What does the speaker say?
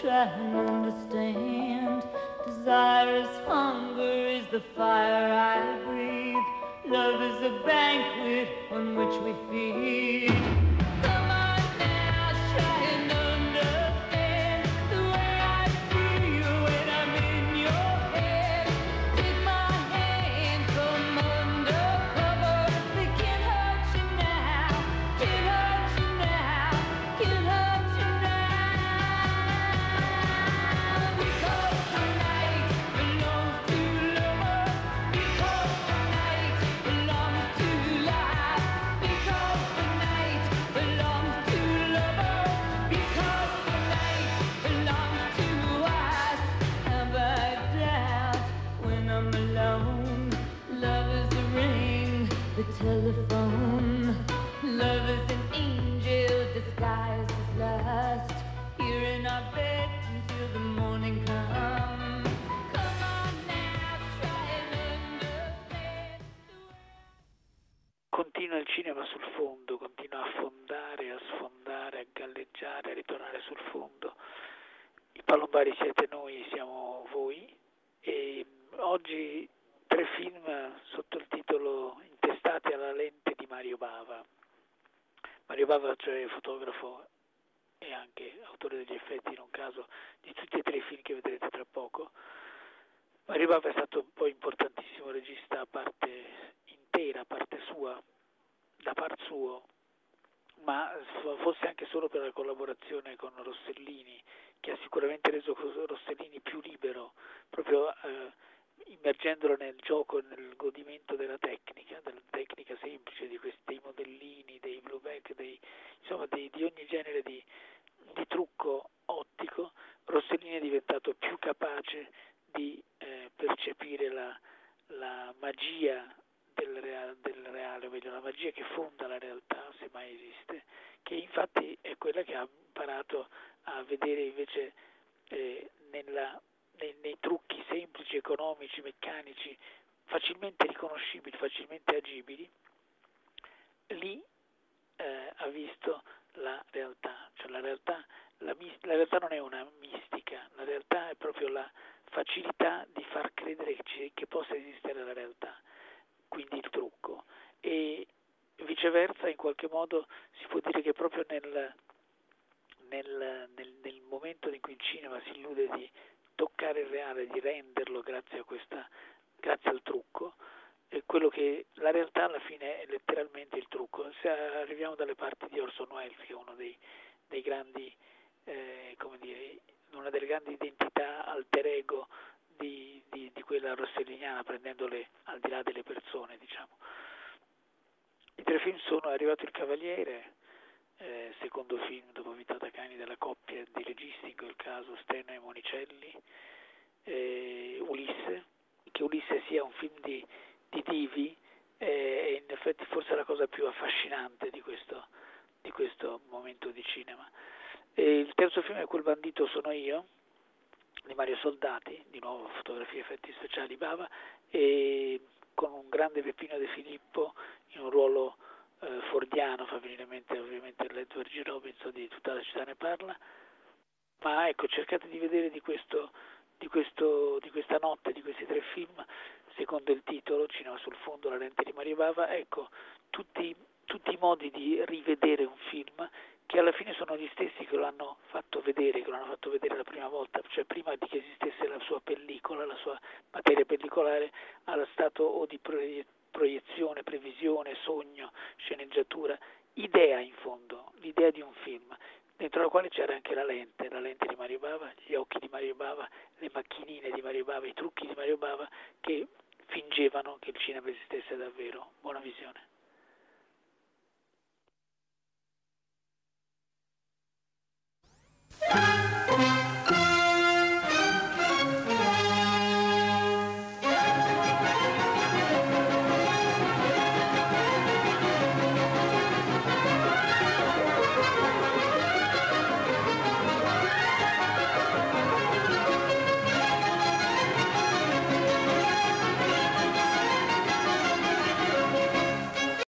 try and understand. Desirous hunger is the fire I breathe. Love is a banquet continua il cinema sul fondo, continua a affondare, a sfondare, a galleggiare, a ritornare sul fondo. I palombari siete noi, siamo voi. E oggi tre film sotto il titolo intestati alla lente di Mario Bava. Mario Bava, cioè fotografo e anche autore degli effetti in un caso di tutti e tre i film che vedrete tra poco. Mario Bava è stato poi importantissimo regista a parte intera, a parte sua, da par suo, ma fosse anche solo per la collaborazione con Rossellini, che ha sicuramente reso Rossellini più libero, proprio eh, immergendolo nel gioco, nel godimento della tecnica, della tecnica semplice, di questi, dei modellini, dei back, dei, insomma di, di ogni genere di, di, trucco ottico, Rossellini è diventato più capace di eh, percepire la, la magia del reale, del reale, o meglio la magia che fonda la realtà, se mai esiste, che infatti è quella che ha imparato a vedere invece eh, nella, nei, nei trucchi semplici, economici, meccanici, facilmente riconoscibili, facilmente agibili, lì eh, ha visto la realtà, cioè la realtà, la, la realtà non è una mistica, la realtà è proprio la facilità di far credere che, che possa esistere la realtà quindi il trucco. E viceversa, in qualche modo, si può dire che proprio nel, nel, nel, nel momento in cui il cinema si illude di toccare il reale, di renderlo grazie, questa, grazie al trucco, quello che la realtà alla fine è letteralmente il trucco. Se arriviamo dalle parti di Orson Welles, che è uno dei, dei grandi, eh, dire, una delle grandi identità alter ego di, di, di quella rosselliniana, prendendole al di là delle persone, diciamo. I tre film sono Arrivato il Cavaliere, eh, secondo film dopo Vitata Cani della coppia di registi, in quel caso Steno e Monicelli, eh, Ulisse, che Ulisse sia un film di, di divi è in effetti forse la cosa più affascinante di questo, di questo momento di cinema. E il terzo film è Quel bandito sono io, di Mario Soldati, di nuovo fotografie effetti speciali Bava, e con un grande Peppino De Filippo in un ruolo eh, fordiano, fa venire in mente ovviamente l'Edward G. Robinson di Tutta la città ne parla, ma ecco cercate di vedere di, questo, di, questo, di questa notte, di questi tre film, secondo il titolo, Cinema sul fondo, la lente di Mario Bava, ecco tutti, tutti i modi di rivedere un film che alla fine sono gli stessi che lo hanno fatto vedere, che lo hanno fatto vedere la prima volta, cioè prima di che esistesse la sua pellicola, la sua materia pellicolare, allo stato o di proiezione, previsione, sogno, sceneggiatura, idea in fondo, l'idea di un film, dentro la quale c'era anche la lente, la lente di Mario Bava, gli occhi di Mario Bava, le macchinine di Mario Bava, i trucchi di Mario Bava che fingevano che il cinema esistesse davvero. Buona visione.